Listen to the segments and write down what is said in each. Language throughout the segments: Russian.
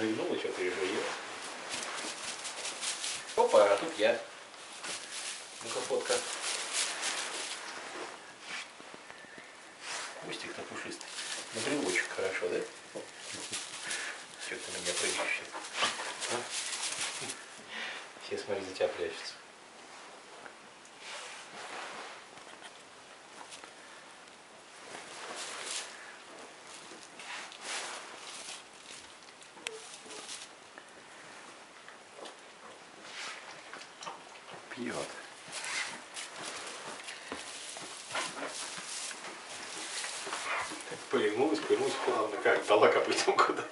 Рыгнула что-то и жует. Опа, а тут я. Ну-ка, фотка. Кустик-то пушистый. На брелочек хорошо, да? Что ты на меня прыгаешь? А? Все, смотри, за тебя прячутся. Пьет. Повернулась, повернулась, плавно, как дала копытом куда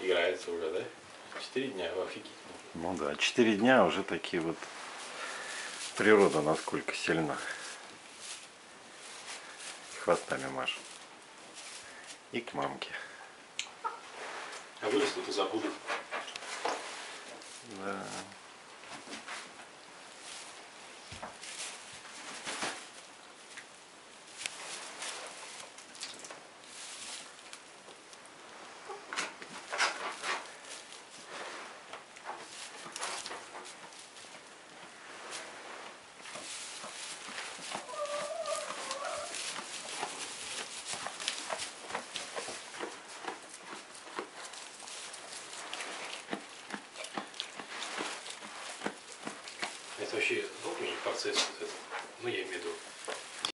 Играется уже, да? Четыре дня, офигеть. Ну да, четыре дня уже такие вот природа насколько сильна. Хвостами маш. И к мамке. А вырастут и забудут. Да. Вообще долгий процесс, вот этот? ну я имею в виду,